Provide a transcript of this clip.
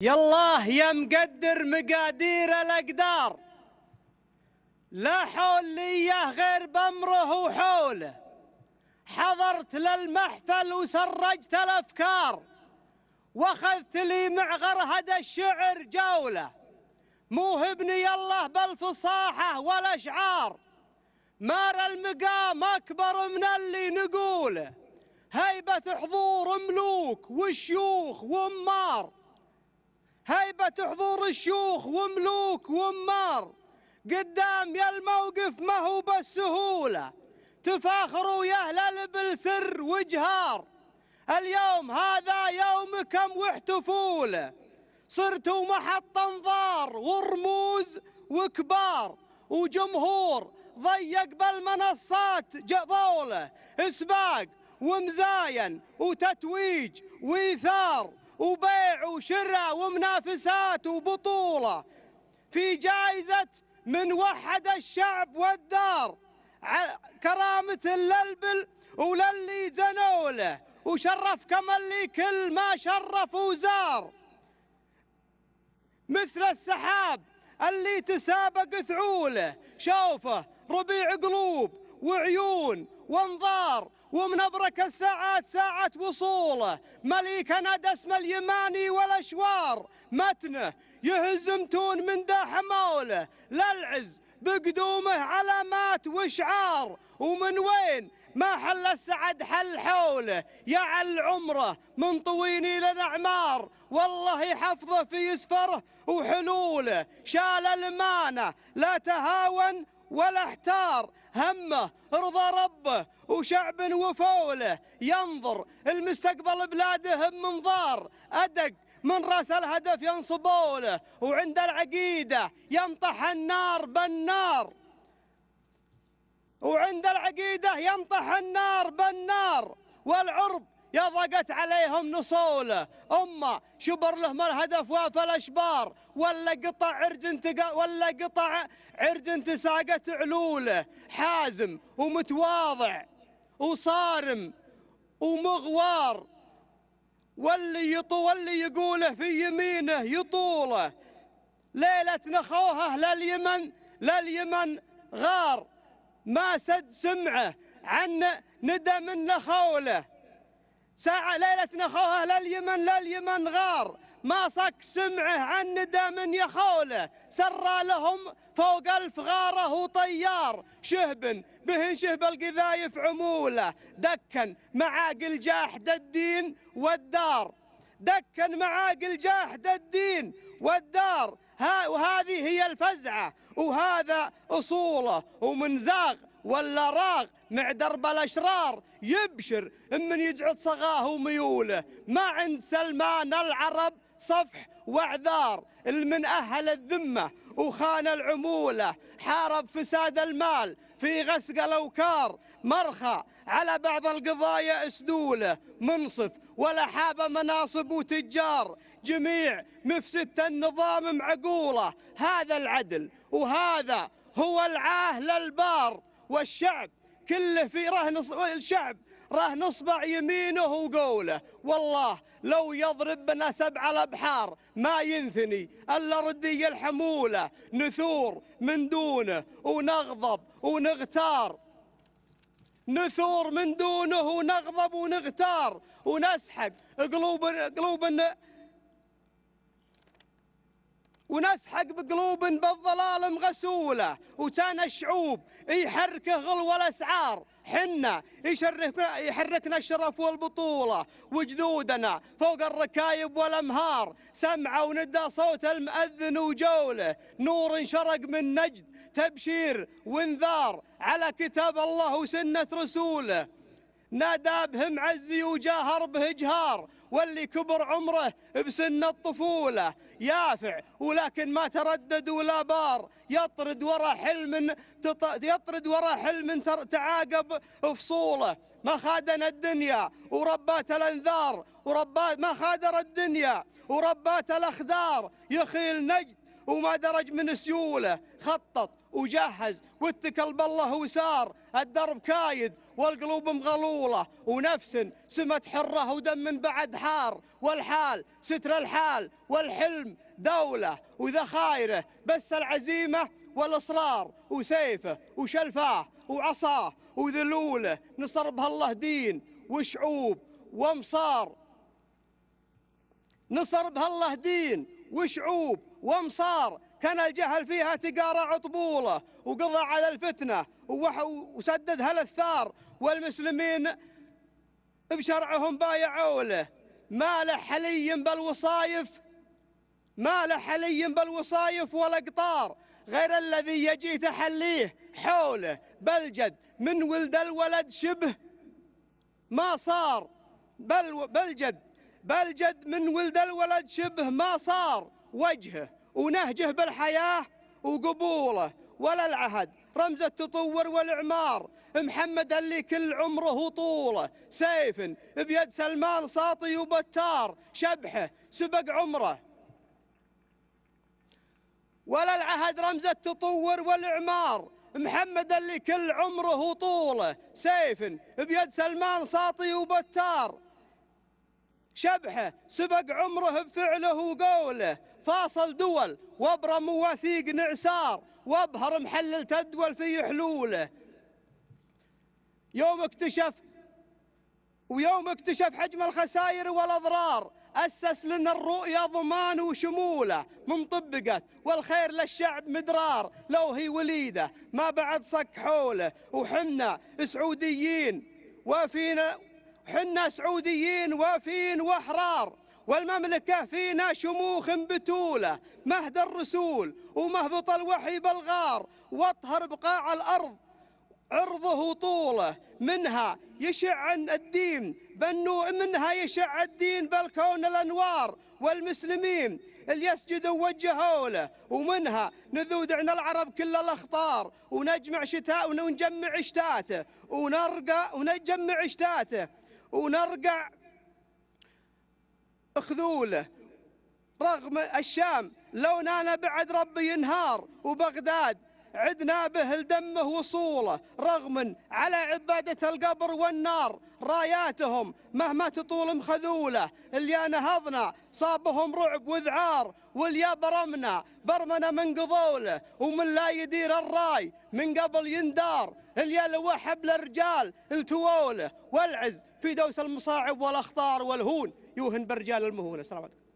يالله يا مقدر مقادير الأقدار. لا حول لي غير بأمره وحوله. حضرت للمحفل وسرجت الأفكار. وأخذت لي مع غرهد الشعر جولة. موهبني الله بالفصاحة والأشعار. مار المقام أكبر من اللي نقوله. هيبة حضور ملوك وشيوخ ومار. هيبة حضور الشيوخ وملوك ومار قدام يا الموقف ما هو بالسهولة تفاخروا يا أهل بالسر وجهار. اليوم هذا يومكم واحتفوله صرتوا محط أنظار ورموز وكبار. وجمهور ضيق بالمنصات ضوله إسباق ومزاين وتتويج وإيثار. وبيع وشراء ومنافسات وبطولة في جائزة من وحد الشعب والدار. كرامة للبل وللي زنوله وشرف كما اللي كل ما شرف وزار. مثل السحاب اللي تسابق ثعوله شوفه ربيع قلوب وعيون وانظار. ومن أبرك الساعات ساعة وصوله مليكنا دسم اليماني والأشوار. متنه يهز متون من دا حموله للعز بقدومه علامات وشعار. ومن وين ما حل السعد حل حوله. يعل عمره من طويني لنعمار والله يحفظه في يسفره وحلوله. شال المانة لا تهاون ولا احتار. همه رضا ربه وشعب وفوله. ينظر المستقبل بلاده بمنظار أدق من رأس الهدف ينصبوله وعند العقيدة ينطح النار بالنار. وعند العقيدة ينطح النار بالنار. والعرب يضقت عليهم نصوله أما شبر لهم الهدف وافى الأشبار. ولا قطع عرج انت ولا قطع عرج انت ساقت علوله. حازم ومتواضع وصارم ومغوار. واللي يطو واللي يقوله في يمينه يطوله. ليلة نخوها لليمن لليمن غار. ما سد سمعه عن ندى من نخوله. ساعة ليلة نخوها لليمن لليمن غار. ما صك سمعه عن ندى من يخولة. سرى لهم فوق ألف غارة وطيار شهب به شهب القذايف عمولة. دكن معاقل جاحد الدين والدار. دكن معاقل جاحد الدين والدار. ها وهذه هي الفزعة. وهذا أصوله. ومن زاغ ولا راغ مع درب الأشرار يبشر من يجعد صغاه وميوله. ما عند سلمان العرب صفح واعذار المن أهل الذمة وخان العمولة. حارب فساد المال في غسق الأوكار. مرخى على بعض القضايا أسدوله. منصف ولا حاب مناصب وتجار. جميع مفسدة النظام معقولة. هذا العدل وهذا هو العاه للبار والشعب كله في رهن الشعب رهن اصبع يمينه وقوله. والله لو يضرب بنا سبع الأبحار ما ينثني إلا ردي الحمولة. نثور من دونه ونغضب ونغتار. نثور من دونه ونغضب ونغتار. ونسحق قلوب قلوب ونسحق بقلوب بالظلال مغسولة وكان الشعوب يحركه غلو الأسعار حنا يشركنا يحركنا الشرف والبطولة وجدودنا فوق الركايب والأمهار. سمعوا وندى صوت المؤذن وجوله. نور انشرق من نجد تبشير وانذار على كتاب الله وسنة رسوله. نادى بهم عزي وجاهر به جهار واللي كبر عمره بسن الطفولة. يافع ولكن ما تردد ولا بار. يطرد ورا حلم يطرد ورا حلم تعاقب فصوله ما خادنا الدنيا وربات الأنذار. وربات ما خادر الدنيا وربات الاخدار يخيل نجد وما درج من سيوله خطط وجهز. واتكل بالله وسار الدرب كايد والقلوب مغلولة. ونفس سمت حرة ودم بعد حار. والحال ستر الحال والحلم دولة وذخايره بس العزيمة والإصرار. وسيفه وشلفاه وعصاه وذلوله نصر بها الله دين وشعوب وامصار نصر بها الله دين وشعوب وامصار كان الجهل فيها تقارع طبوله وقضى على الفتنة وسددها للثار والمسلمين بشرعهم بايعوا له. ما له حلي بالوصايف ما له حلي بالوصايف والأقطار غير الذي يجي تحليه حوله. بلجد من ولد الولد شبه ما صار. بل بلجد بلجد من ولد الولد شبه ما صار. وجهه ونهجه بالحياة وقبوله ولا العهد. رمز التطور والإعمار. محمد اللي كل عمره طوله. سيف بيد سلمان ساطي وبتار. شبحه سبق عمره. ولا العهد رمز التطور والإعمار. محمد اللي كل عمره طوله. سيف بيد سلمان ساطي وبتار. شبحه سبق عمره بفعله وقوله. فاصل دول وابرم مواثيق نعسار وابهر محلل تدول في حلوله. يوم اكتشف ويوم اكتشف حجم الخسائر والأضرار أسس لنا الرؤيا ضمان وشموله. منطبقت والخير للشعب مدرار. لو هي وليده ما بعد صك حوله. وحنا سعوديين وفينا حنا سعوديين وافين واحرار والمملكة فينا شموخ بتولة مهد الرسول ومهبط الوحي بالغار واطهر بقاع الأرض عرضه طوله منها يشع الدين بالنور منها يشع الدين بالكون الأنوار والمسلمين اللي يسجدوا وجهوا له ومنها نذود عن العرب كل الأخطار ونجمع شتاء ونجمع شتاته ونرقى ونجمع شتاته. ونرقع خذوله رغم الشام لو نانا بعد ربي ينهار وبغداد عدنا به لدمه وصوله رغم على عبادة القبر والنار راياتهم مهما تطول مخذولة اللي نهضنا صابهم رعب وذعار واليا برمنا برمنا من قضوله ومن لا يدير الراي من قبل يندار. اللي لوى حبل الرجال التووله والعز في دوس المصاعب والأخطار والهون. يوهن برجال المهونة السلام عليكم.